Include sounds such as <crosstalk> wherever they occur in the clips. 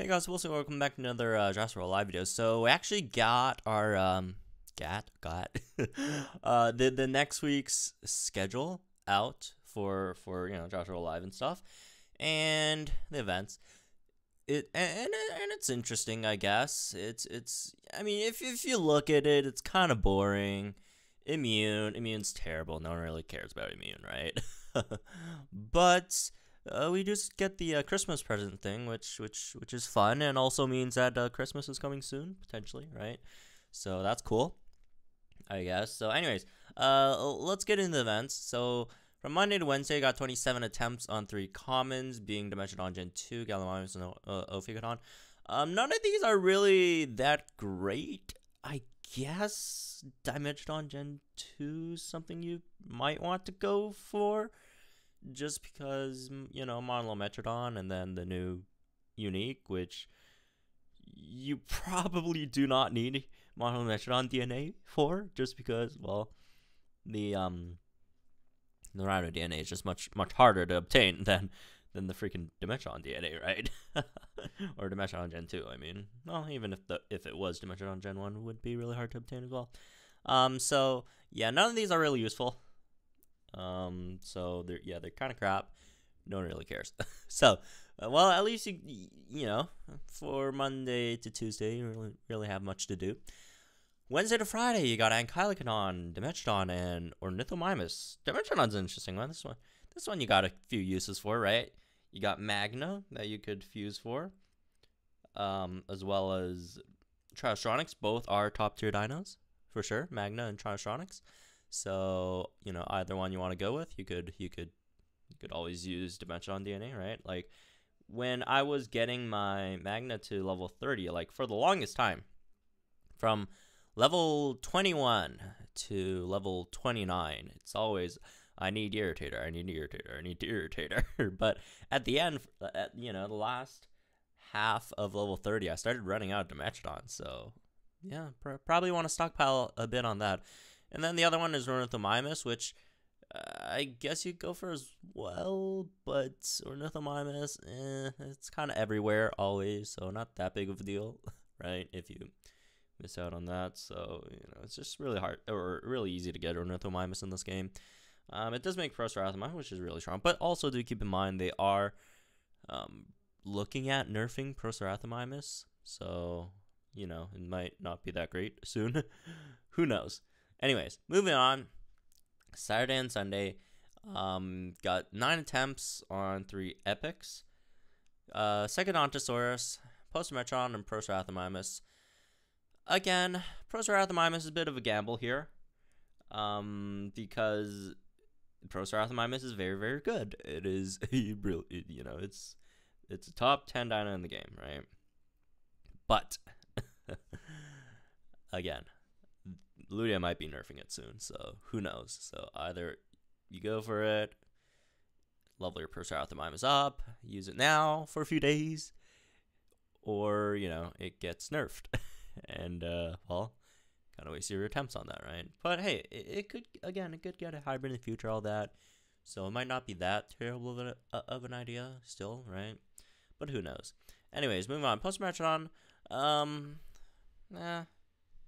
Hey guys, Wilson. Welcome back to another uh, Joshua Live video. So we actually got our um, got got <laughs> uh the the next week's schedule out for for you know Joshua Live and stuff, and the events. It and and it's interesting, I guess. It's it's. I mean, if if you look at it, it's kind of boring. Immune, immune's terrible. No one really cares about immune, right? <laughs> but uh, we just get the uh, Christmas present thing, which which which is fun, and also means that uh, Christmas is coming soon, potentially, right? So that's cool, I guess. So, anyways, uh, let's get into the events. So from Monday to Wednesday, I got 27 attempts on three commons, being Dimetrodon Gen 2, Gallimimus, and uh, Ophiacodon. Um, none of these are really that great. I guess Dimetrodon Gen 2 is something you might want to go for just because you know Monolometrodon and then the new unique, which you <laughs> probably do not need Monolometrodon DNA for, just because well, the um the Rhino DNA is just much much harder to obtain <laughs> than than the freaking Dimetrodon DNA, <laughs> right? or Dimetrodon Gen two. I mean, well, even if the if it was Dimetrodon Gen one, would be really hard to obtain as well. Um, so yeah, none of these are really useful. Um, so they're yeah they're kind of crap. No one really cares. <laughs> so, uh, well, at least you you know for Monday to Tuesday you really really have much to do. Wednesday to Friday you got Ankylocodon, Dimetrodon, and Ornithomimus. Dimetrodon's an interesting one. This one this one you got a few uses for, right? You got Magna that you could fuse for, um, as well as Tryostronix. Both are top tier dinos for sure. Magna and Tryostronix. So you know either one you want to go with, you could you could you could always use Dimetrodon DNA, right? Like when I was getting my Magna to level 30, like for the longest time, from level 21 to level 29, it's always I need irritator, I need irritator, I need irritator. <laughs> but at the end, uh, at, you know, the last half of level 30, I started running out of Dimetrodon. So yeah, pr- probably want to stockpile a bit on that. And then the other one is Ornithomimus, which uh, I guess you go for as well, but Ornithomimus, eh, it's kind of everywhere always, so not that big of a deal, <laughs> right? If you miss out on that, so you know it's just really hard or really easy to get Ornithomimus in this game. Um, it does make Procerathomimus, which is really strong, but also do keep in mind they are um, looking at nerfing Procerathomimus, so you know it might not be that great soon. <laughs> Who knows? Anyways, moving on. Saturday and Sunday, um, got nine attempts on three epics. Uh, Secodontosaurus, Postimetrodon, and Procerathomimus. Again, Procerathomimus is a bit of a gamble here, um, because Procerathomimus is very, very good. It is <laughs> you know, it's it's a top ten dino in the game, right? But <laughs> again, Ludia might be nerfing it soon, so who knows? So either you go for it, level your Procerathomimus up, use it now for a few days, or you know it gets nerfed, <laughs> and uh, well, kind of waste your attempts on that, right? But hey, it, it, could again, it could get a hybrid in the future, all that. So it might not be that terrible of, a, of an idea still, right? But who knows? Anyways, moving on. Postimetrodon, um, eh,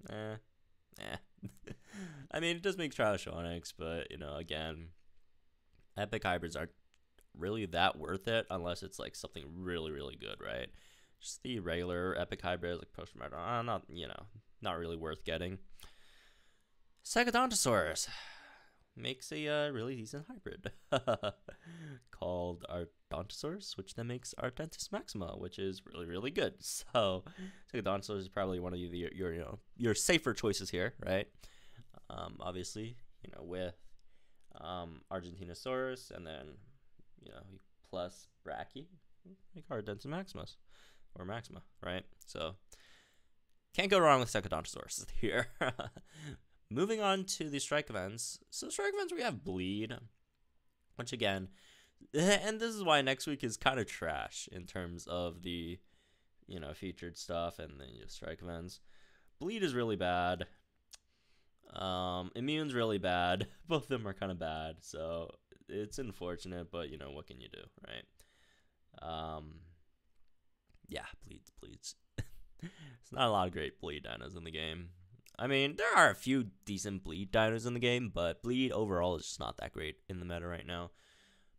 eh, eh. <laughs> I mean, it does make Tryostronix, but you know, again, epic hybrids aren't really that worth it unless it's like something really, really good, right? Just the regular epic hybrids like Post are not, you know, not really worth getting. Secodontosaurus makes a uh, really decent hybrid <laughs> called Ardontosaurus, which then makes Ardentis Maxima, which is really really good. <laughs> So Secodontosaurus is probably one of your, your you know your safer choices here, right? Um, obviously, you know with um, Argentinosaurus and then you know plus Brachy, make Ardentis Maximus or Maxima, right? So can't go wrong with Secodontosaurus <laughs> here. Moving on to the strike events. So strike events we have bleed, which again, <laughs> and this is why next week is kind of trash in terms of the, you know, featured stuff and then the strike events. Bleed is really bad. Um, immune's really bad. <laughs> Both of them are kind of bad, so it's unfortunate. But you know, what can you do, right? Um, yeah, bleed it's <laughs> it's not a lot of great bleed dinos in the game. I mean, there are a few decent bleed dinos in the game, but bleed overall is just not that great in the meta right now.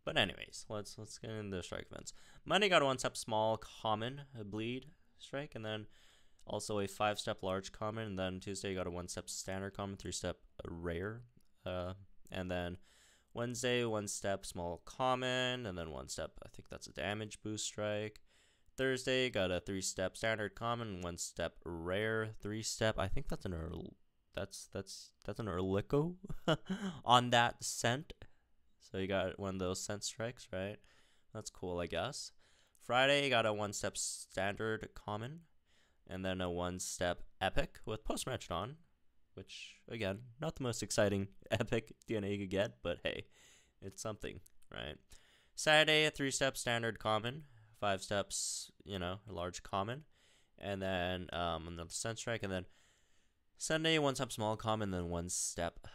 But anyways, let's let's get into the strike events. Monday got a one step small common bleed strike, and then also a five step large common, and then Tuesday got a one step standard common, three step rare, uh, and then Wednesday one step small common, and then one step I think that's a damage boost strike. Thursday got a three step standard common, one step rare, three step. I think that's an Earl. That's that's that's an Erliko <laughs> on that scent. So you got one of those scent strikes, right? That's cool, I guess. Friday got a one step standard common, and then a one step epic with Postimetrodon, which again, not the most exciting <laughs> epic DNA you could get, but hey, it's something, right? Saturday, a three step standard common, five steps, you know, a large common, and then um, another scent strike, and then Sunday one step small common, then one step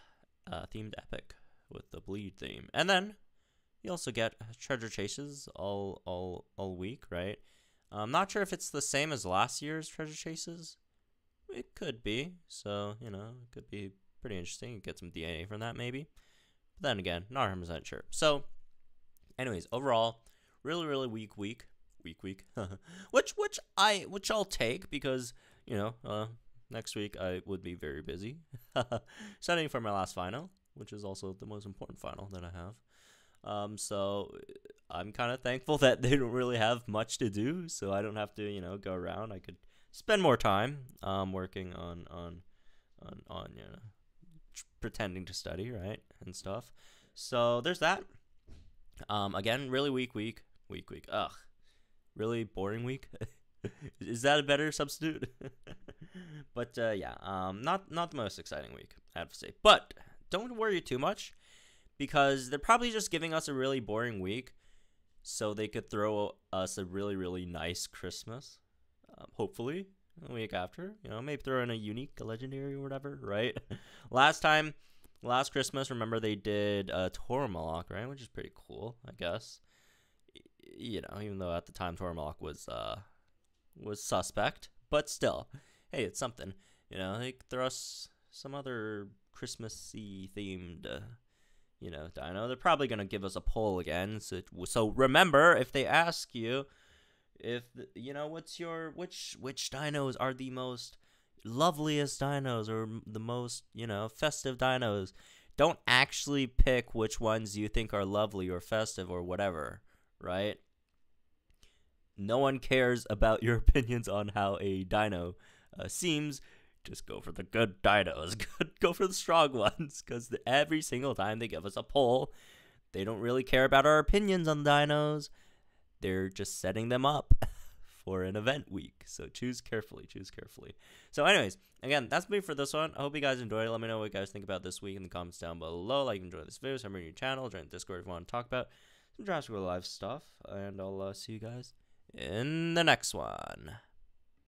uh, themed epic with the bleed theme, and then you also get treasure chases all all all week, right? I'm not sure if it's the same as last year's treasure chases. It could be, so you know, it could be pretty interesting. Get some DNA from that maybe, but then again, not 100 percent sure. So, anyways, overall, really really weak week week week, <laughs> which which I which I'll take because you know uh, next week I would be very busy <laughs> studying for my last final, which is also the most important final that I have. Um, so I'm kind of thankful <laughs> that they don't really have much to do, so I don't have to you know go around. I could spend more time um, working on on on on you know pretending to study right and stuff. So there's that. Um, again, really weak week, week week. Ugh, really boring week. <laughs> Is that a better substitute? <laughs> but uh, yeah, um, not not the most exciting week, I have to say. But don't worry too much because they're probably just giving us a really boring week, so they could throw us a really really nice Christmas. Um, hopefully, a week after, you know, maybe throw in a unique, a legendary, or whatever. Right? <laughs> last time, last Christmas, remember they did a uh, Tuoramoloch, right? Which is pretty cool, I guess you know, even though at the time Tuoramoloch was uh was suspect, but still, hey, it's something. You know, they throw us some other Christmassy themed, uh, you know, dino. They're probably gonna give us a poll again. So, so remember, if they ask you, if you know, what's your which which dinos are the most loveliest dinos or the most you know festive dinos? Don't actually pick which ones you think are lovely or festive or whatever, right? No one cares about your <laughs> opinions on how a dino uh, seems. Just go for the good dinos. <laughs> go for the strong ones. Because every single time they give us a poll, they don't really care about our opinions on dinos. They're just setting them up <laughs> for an event week. So choose carefully. Choose carefully. So, anyways, again, that's me for this one. I hope you guys enjoyed it. Let me know what you guys think about this week in the comments down below. Like, enjoy this video. Subscribe to your channel. Join the Discord if you want to talk about some Jurassic World Alive stuff. And I'll uh, see you guys in the next one.